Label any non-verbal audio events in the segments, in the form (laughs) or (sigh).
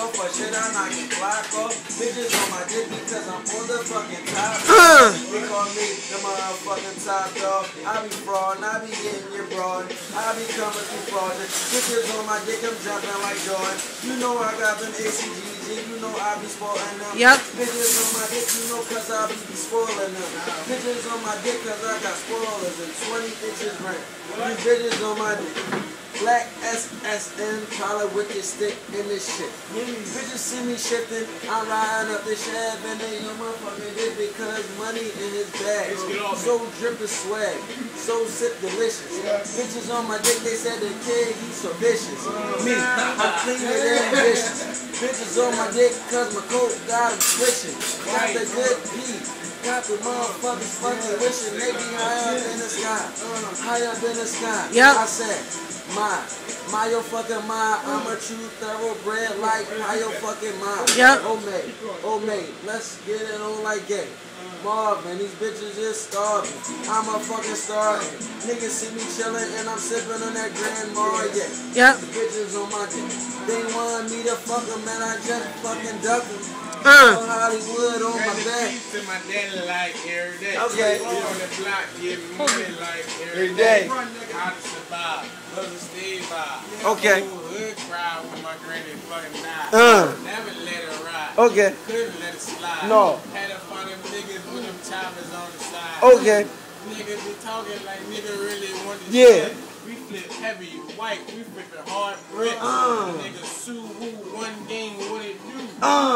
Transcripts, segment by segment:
off or shit, I knock your block off. Bitches on my dick because I'm on the fucking top. Uh. They call me the motherfucking top dog. I be fraud, I be getting your broad. I be coming through fraud. Bitches on my dick, I'm jumping like Jordan. You know I got them ACGs, and you know I be spoiling them. Yep. Bitches on my dick, you know cause I be spoiling them. Bitches on my dick cause I got spoilers and 20 bitches rent. These bitches on my dick. Black SSN, probably with your stick in this shit. Bitches see me shifting, I'm riding up the shaft and they know motherfucking dick because money in his bag. So drip is swag, so sip delicious. Bitches on my dick, they said the kid, he's so vicious. Me, I'm cleaner than vicious. Bitches on my dick cause my coat got him switching. Got the good pee. Got the motherfuckers fucking wishing they be high up in the sky. High up in the sky. Yep. I said, my, my your fucking mind. I'm a true thoroughbred like my your fucking mind. Yep. Oh mate, oh mate, let's get it on like Gaye. Marvin, these bitches is starving. I'm a fucking starving. Niggas see me chilling and I'm sipping on that Grand Marnier. Yep. The bitches on my dick. They want me to fuck them and I just fucking duck them. Uh. Hollywood on my back. To my daddy like every day. Okay. We on the block getting money like Every every day. day. How to survive. Brother stay by. Okay. Hood cry when my granny fucking died. Uh. Never let her ride. Okay. Couldn't let it slide. No. Had to find them niggas with them choppers on the side. Okay. Niggas be talking like nigga really want to Yeah. shit. We flip heavy white, we flipping hard brick. Uh. Nigga sue who one game what it do. Uh.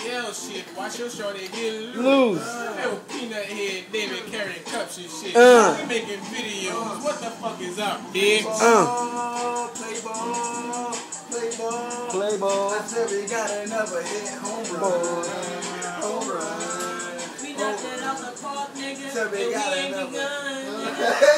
ATL shit, watch your show they get loose. Lose. Hey, peanut head David carrying cups and shit. Uh. We making videos. What the fuck is up, bitch? Uh. Play ball, play ball. Play ball. I said we got another hit home run. Home run. We knocked it out the park, nigga. Said we got ain't another. begun. (laughs)